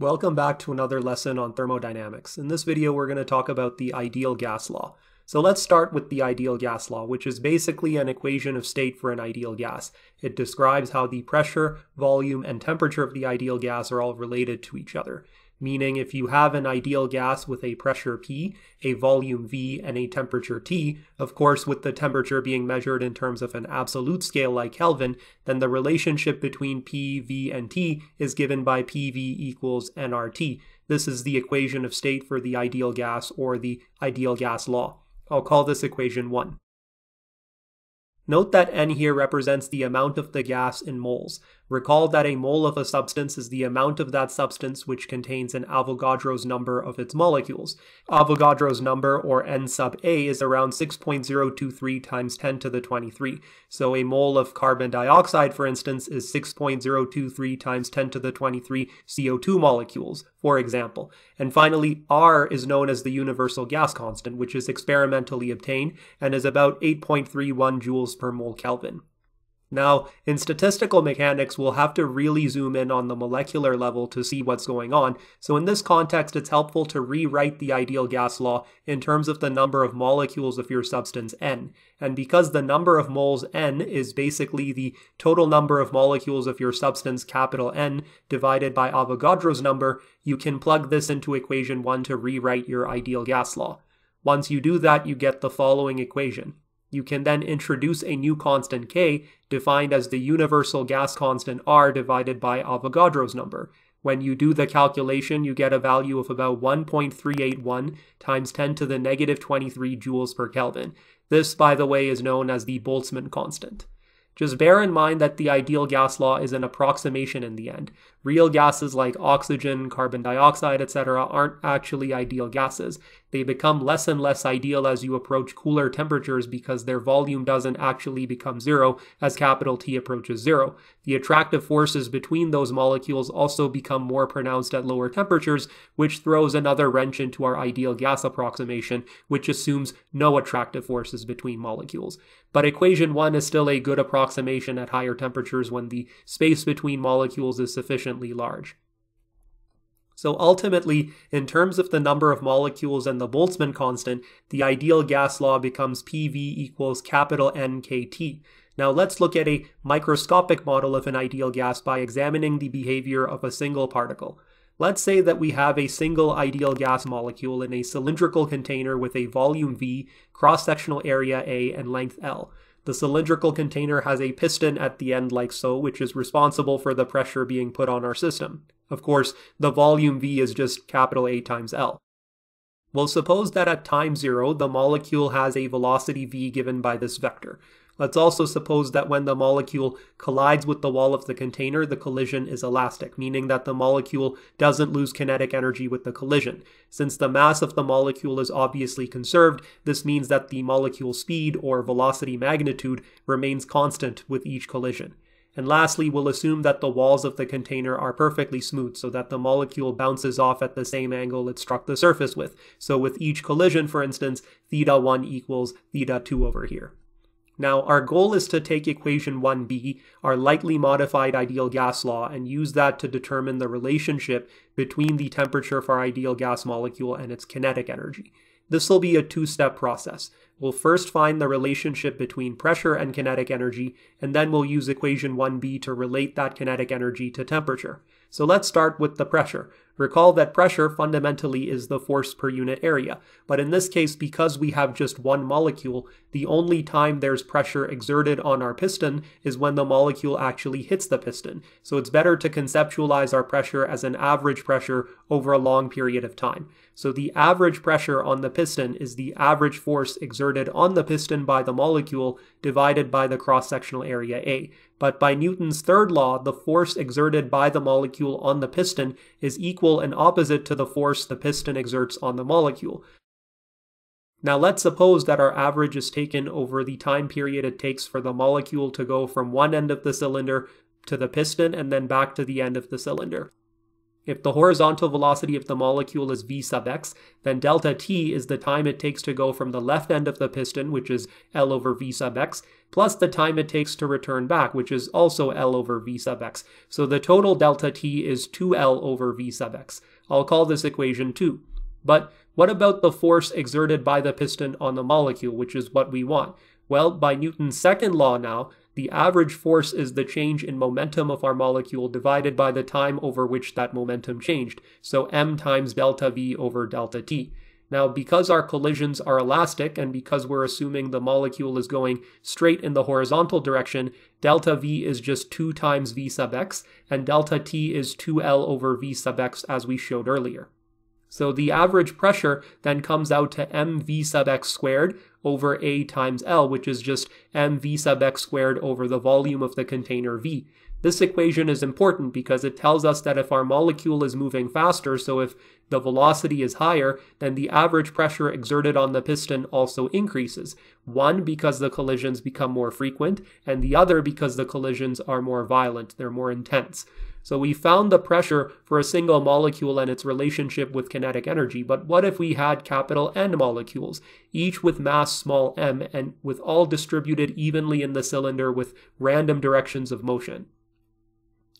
Welcome back to another lesson on thermodynamics. In this video, we're going to talk about the ideal gas law. So let's start with the ideal gas law, which is basically an equation of state for an ideal gas. It describes how the pressure, volume, and temperature of the ideal gas are all related to each other meaning if you have an ideal gas with a pressure P, a volume V, and a temperature T, of course, with the temperature being measured in terms of an absolute scale like Kelvin, then the relationship between P, V, and T is given by PV equals nRT. This is the equation of state for the ideal gas or the ideal gas law. I'll call this equation 1. Note that N here represents the amount of the gas in moles. Recall that a mole of a substance is the amount of that substance which contains an Avogadro's number of its molecules. Avogadro's number, or N sub A, is around 6.023 times 10 to the 23. So a mole of carbon dioxide, for instance, is 6.023 times 10 to the 23 CO2 molecules, for example. And finally, R is known as the universal gas constant, which is experimentally obtained and is about 8.31 joules per mole Kelvin. Now, in statistical mechanics, we'll have to really zoom in on the molecular level to see what's going on. So in this context, it's helpful to rewrite the ideal gas law in terms of the number of molecules of your substance N. And because the number of moles N is basically the total number of molecules of your substance capital N divided by Avogadro's number, you can plug this into equation 1 to rewrite your ideal gas law. Once you do that, you get the following equation. You can then introduce a new constant k, defined as the universal gas constant R divided by Avogadro's number. When you do the calculation, you get a value of about 1.381 times 10 to the negative 23 joules per Kelvin. This, by the way, is known as the Boltzmann constant. Just bear in mind that the ideal gas law is an approximation in the end. Real gases like oxygen, carbon dioxide, etc. aren't actually ideal gases. They become less and less ideal as you approach cooler temperatures because their volume doesn't actually become zero as capital T approaches zero. The attractive forces between those molecules also become more pronounced at lower temperatures, which throws another wrench into our ideal gas approximation, which assumes no attractive forces between molecules. But equation 1 is still a good approximation at higher temperatures when the space between molecules is sufficiently large. So ultimately, in terms of the number of molecules and the Boltzmann constant, the ideal gas law becomes PV equals capital NKT. Now let's look at a microscopic model of an ideal gas by examining the behavior of a single particle. Let's say that we have a single ideal gas molecule in a cylindrical container with a volume V, cross-sectional area A, and length L. The cylindrical container has a piston at the end like so, which is responsible for the pressure being put on our system. Of course, the volume V is just capital A times L. Well, suppose that at time zero, the molecule has a velocity v given by this vector. Let's also suppose that when the molecule collides with the wall of the container, the collision is elastic, meaning that the molecule doesn't lose kinetic energy with the collision. Since the mass of the molecule is obviously conserved, this means that the molecule speed or velocity magnitude remains constant with each collision. And lastly, we'll assume that the walls of the container are perfectly smooth so that the molecule bounces off at the same angle it struck the surface with. So with each collision, for instance, theta 1 equals theta 2 over here. Now, our goal is to take equation 1b, our lightly modified ideal gas law, and use that to determine the relationship between the temperature of our ideal gas molecule and its kinetic energy. This will be a two-step process. We'll first find the relationship between pressure and kinetic energy, and then we'll use equation 1b to relate that kinetic energy to temperature. So let's start with the pressure. Recall that pressure fundamentally is the force per unit area, but in this case, because we have just one molecule, the only time there's pressure exerted on our piston is when the molecule actually hits the piston. So it's better to conceptualize our pressure as an average pressure over a long period of time. So the average pressure on the piston is the average force exerted on the piston by the molecule divided by the cross-sectional area A. But by Newton's third law, the force exerted by the molecule on the piston is equal and opposite to the force the piston exerts on the molecule. Now let's suppose that our average is taken over the time period it takes for the molecule to go from one end of the cylinder to the piston and then back to the end of the cylinder. If the horizontal velocity of the molecule is v sub x, then delta t is the time it takes to go from the left end of the piston, which is L over v sub x, plus the time it takes to return back, which is also L over v sub x. So the total delta t is 2L over v sub x. I'll call this equation 2. But what about the force exerted by the piston on the molecule, which is what we want? Well, by Newton's second law now, the average force is the change in momentum of our molecule divided by the time over which that momentum changed. So m times delta v over delta t. Now, because our collisions are elastic and because we're assuming the molecule is going straight in the horizontal direction, delta v is just 2 times v sub x, and delta t is 2L over v sub x as we showed earlier. So the average pressure then comes out to mv sub x squared over A times L, which is just mv sub x squared over the volume of the container V. This equation is important because it tells us that if our molecule is moving faster, so if the velocity is higher, then the average pressure exerted on the piston also increases. One, because the collisions become more frequent, and the other because the collisions are more violent, they're more intense. So we found the pressure for a single molecule and its relationship with kinetic energy, but what if we had capital N molecules, each with mass small m and with all distributed evenly in the cylinder with random directions of motion?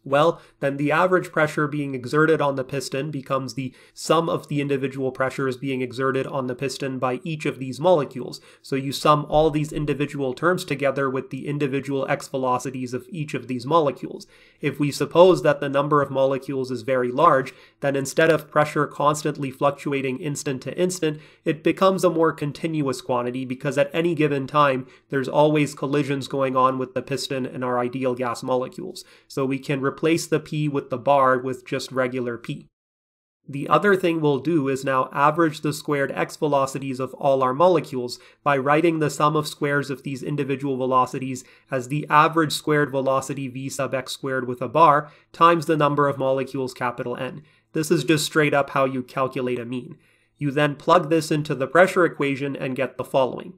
Well, then the average pressure being exerted on the piston becomes the sum of the individual pressures being exerted on the piston by each of these molecules. So you sum all these individual terms together with the individual x velocities of each of these molecules. If we suppose that the number of molecules is very large, then instead of pressure constantly fluctuating instant to instant, it becomes a more continuous quantity because at any given time, there's always collisions going on with the piston and our ideal gas molecules. So we can replace the p with the bar with just regular p. The other thing we'll do is now average the squared x velocities of all our molecules by writing the sum of squares of these individual velocities as the average squared velocity v sub x squared with a bar times the number of molecules capital N. This is just straight up how you calculate a mean. You then plug this into the pressure equation and get the following.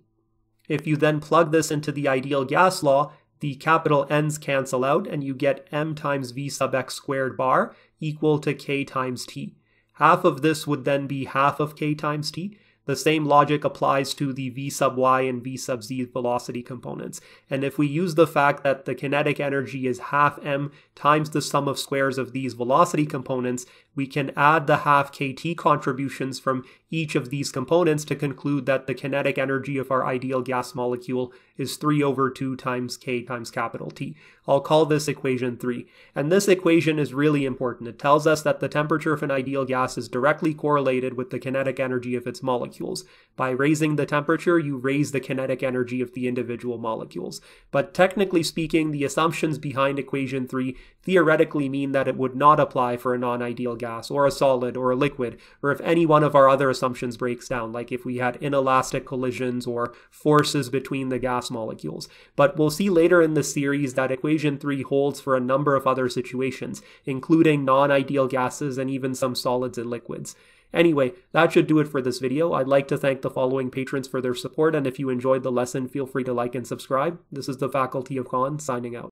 If you then plug this into the ideal gas law, the capital N's cancel out and you get m times v sub x squared bar equal to k times t. Half of this would then be half of k times t, the same logic applies to the v sub y and v sub z velocity components. And if we use the fact that the kinetic energy is half m times the sum of squares of these velocity components, we can add the half kt contributions from each of these components to conclude that the kinetic energy of our ideal gas molecule is 3 over 2 times k times capital T. I'll call this equation 3. And this equation is really important. It tells us that the temperature of an ideal gas is directly correlated with the kinetic energy of its molecules. By raising the temperature, you raise the kinetic energy of the individual molecules. But technically speaking, the assumptions behind equation 3 theoretically mean that it would not apply for a non-ideal gas, or a solid, or a liquid, or if any one of our other assumptions breaks down, like if we had inelastic collisions or forces between the gas molecules. But we'll see later in the series that equation 3 holds for a number of other situations, including non-ideal gases and even some solids and liquids. Anyway, that should do it for this video. I'd like to thank the following patrons for their support, and if you enjoyed the lesson, feel free to like and subscribe. This is the Faculty of Khan signing out.